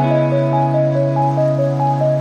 Thank you.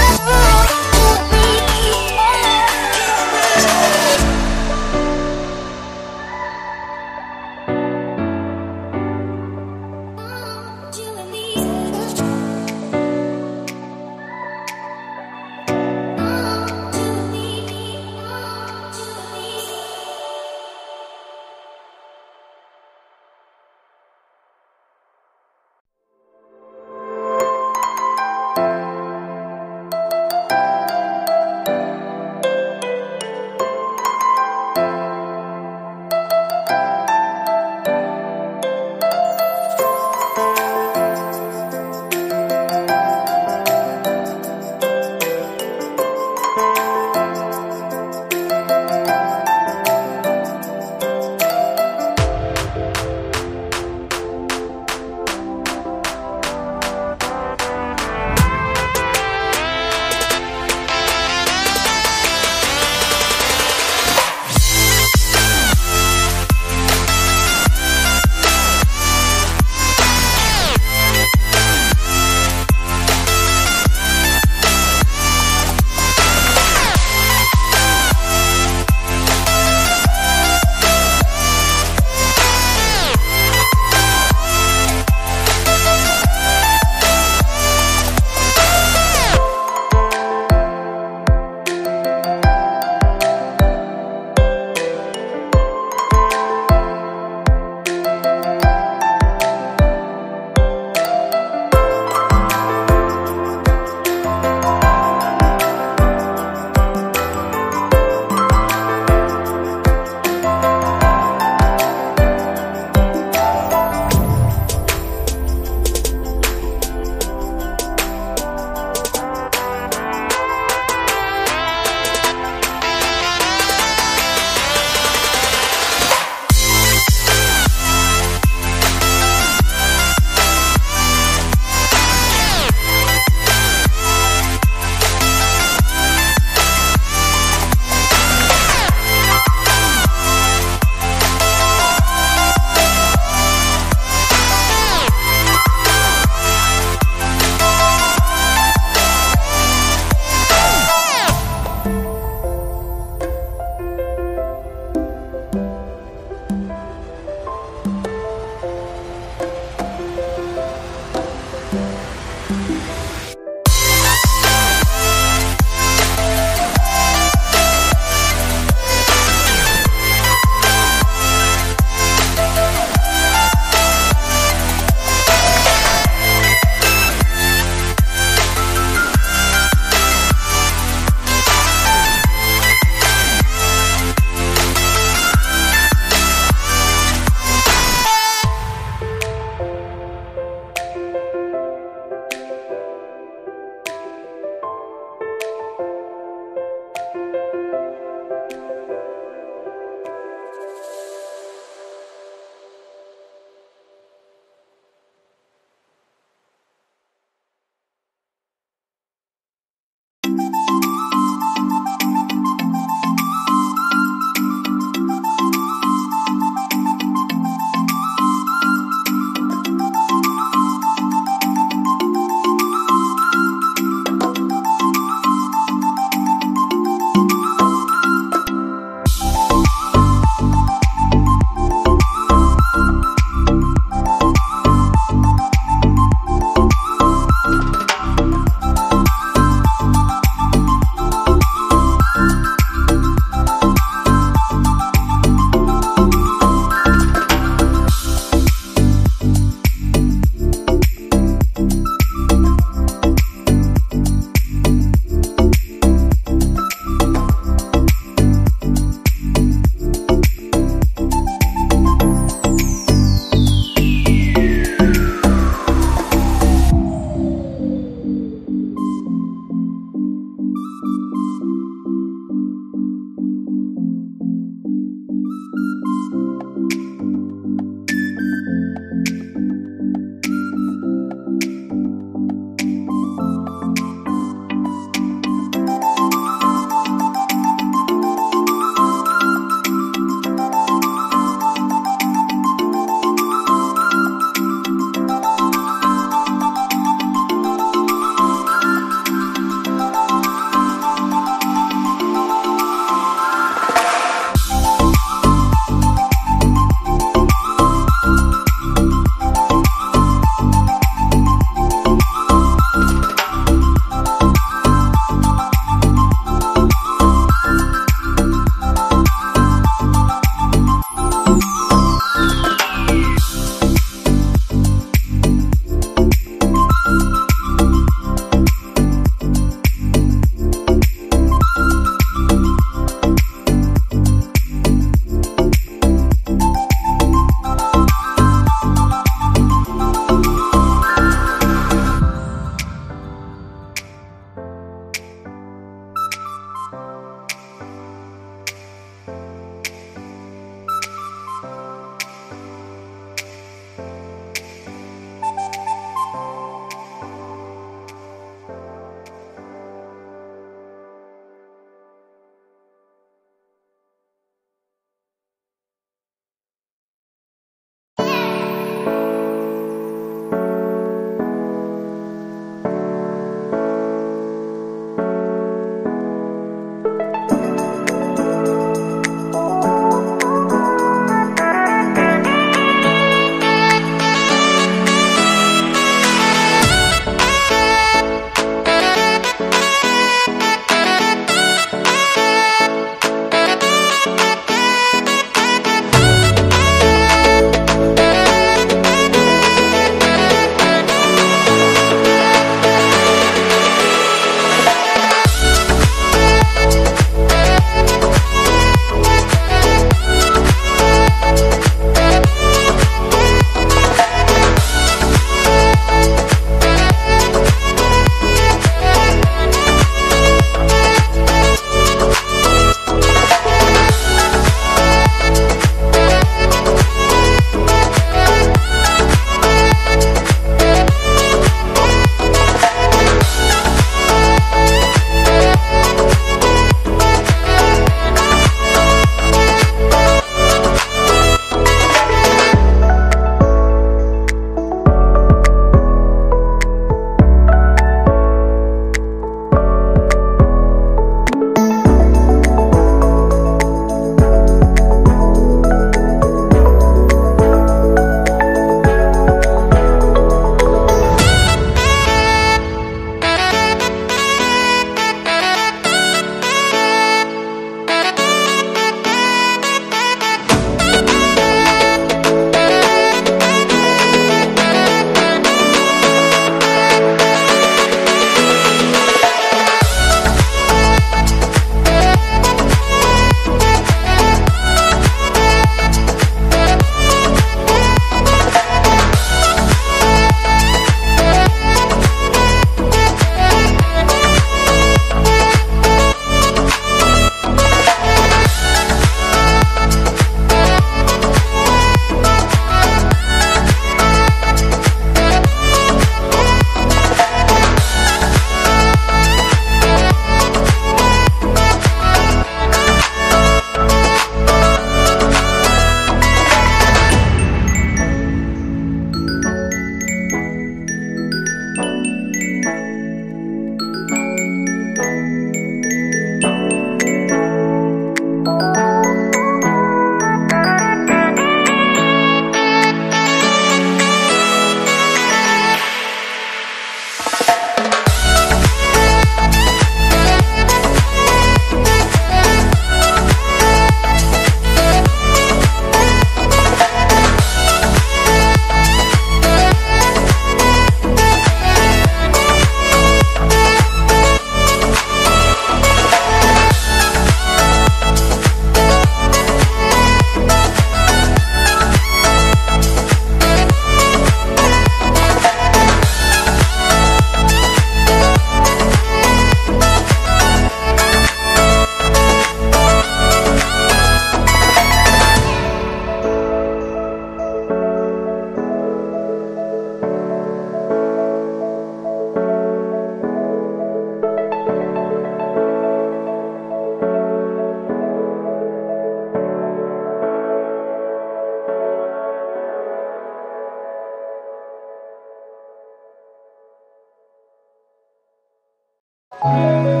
Música